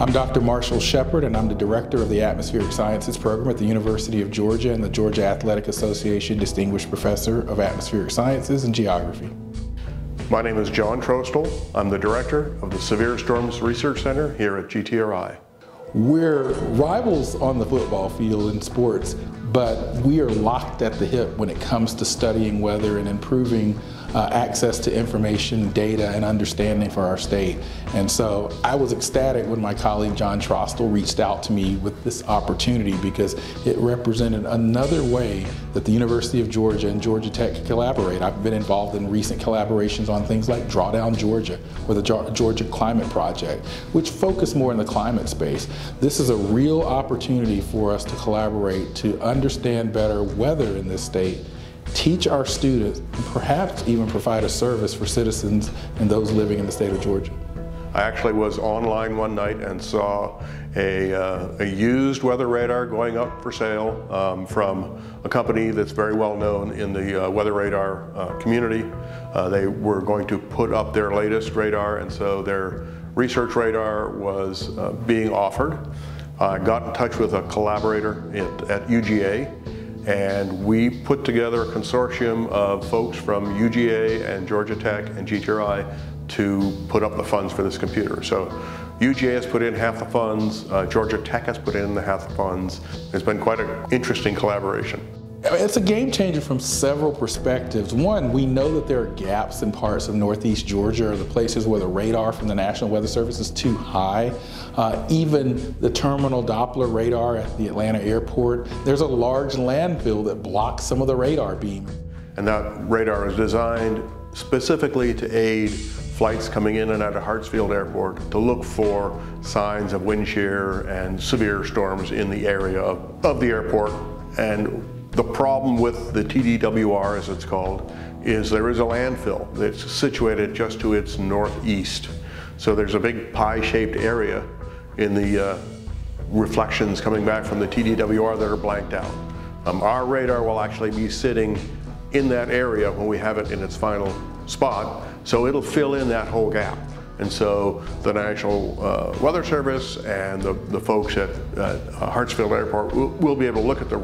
I'm Dr. Marshall Shepherd, and I'm the Director of the Atmospheric Sciences Program at the University of Georgia and the Georgia Athletic Association Distinguished Professor of Atmospheric Sciences and Geography. My name is John Trostel. I'm the Director of the Severe Storms Research Center here at GTRI. We're rivals on the football field in sports, but we are locked at the hip when it comes to studying weather and improving uh, access to information, data, and understanding for our state. And so I was ecstatic when my colleague John Trostel reached out to me with this opportunity because it represented another way that the University of Georgia and Georgia Tech collaborate. I've been involved in recent collaborations on things like Drawdown Georgia or the Georgia Climate Project, which focus more in the climate space. This is a real opportunity for us to collaborate to understand better weather in this state teach our students, and perhaps even provide a service for citizens and those living in the state of Georgia. I actually was online one night and saw a, uh, a used weather radar going up for sale um, from a company that's very well known in the uh, weather radar uh, community. Uh, they were going to put up their latest radar and so their research radar was uh, being offered. I got in touch with a collaborator at, at UGA and we put together a consortium of folks from UGA and Georgia Tech and GTRI to put up the funds for this computer. So UGA has put in half the funds, uh, Georgia Tech has put in the half the funds. It's been quite an interesting collaboration. It's a game changer from several perspectives. One, we know that there are gaps in parts of northeast Georgia or the places where the radar from the National Weather Service is too high. Uh, even the terminal Doppler radar at the Atlanta airport, there's a large landfill that blocks some of the radar beam. And that radar is designed specifically to aid flights coming in and out of Hartsfield Airport to look for signs of wind shear and severe storms in the area of, of the airport. And the problem with the TDWR, as it's called, is there is a landfill that's situated just to its northeast. So there's a big pie-shaped area in the uh, reflections coming back from the TDWR that are blanked out. Um, our radar will actually be sitting in that area when we have it in its final spot, so it'll fill in that whole gap. And so the National uh, Weather Service and the, the folks at, at Hartsfield Airport will, will, be able to look at the,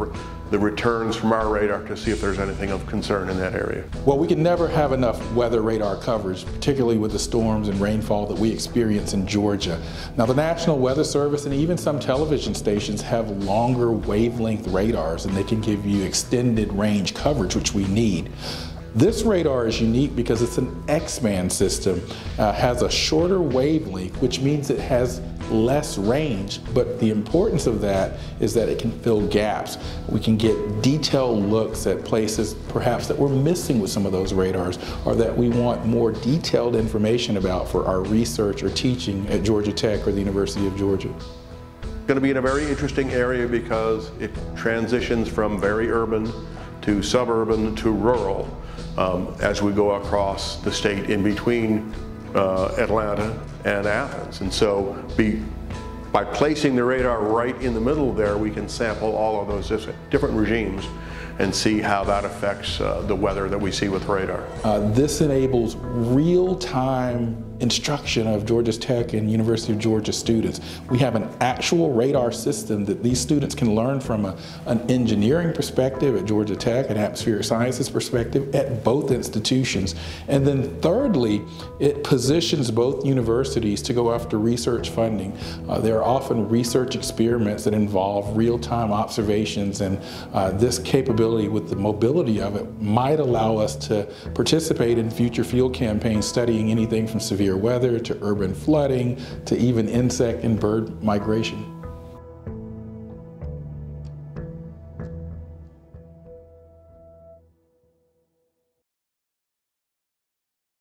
the returns from our radar to see if there's anything of concern in that area. Well, we can never have enough weather radar coverage, particularly with the storms and rainfall that we experience in Georgia. Now, the National Weather Service and even some television stations have longer wavelength radars and they can give you extended range coverage, which we need. This radar is unique because it's an X-band system, uh, has a shorter wavelength, which means it has less range, but the importance of that is that it can fill gaps. We can get detailed looks at places perhaps that we're missing with some of those radars or that we want more detailed information about for our research or teaching at Georgia Tech or the University of Georgia. It's going to be in a very interesting area because it transitions from very urban to suburban to rural um, as we go across the state in between uh, Atlanta and Athens. And so be, by placing the radar right in the middle there, we can sample all of those different regimes and see how that affects uh, the weather that we see with radar. Uh, this enables real-time instruction of Georgia Tech and University of Georgia students. We have an actual radar system that these students can learn from a, an engineering perspective at Georgia Tech, an atmospheric sciences perspective at both institutions. And then thirdly, it positions both universities to go after research funding. Uh, there are often research experiments that involve real-time observations and uh, this capability with the mobility of it might allow us to participate in future field campaigns studying anything from severe severe weather to urban flooding to even insect and bird migration.